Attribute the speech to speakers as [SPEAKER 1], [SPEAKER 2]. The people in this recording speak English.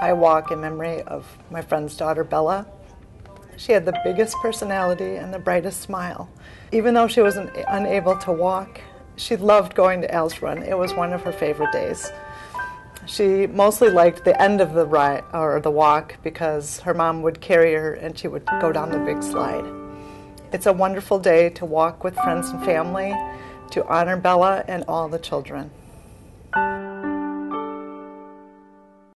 [SPEAKER 1] I walk in memory of my friend's daughter, Bella. She had the biggest personality and the brightest smile. Even though she was unable to walk, she loved going to Al's Run. It was one of her favorite days. She mostly liked the end of the ride or the walk because her mom would carry her and she would go down the big slide. It's a wonderful day to walk with friends and family to honor Bella and all the children.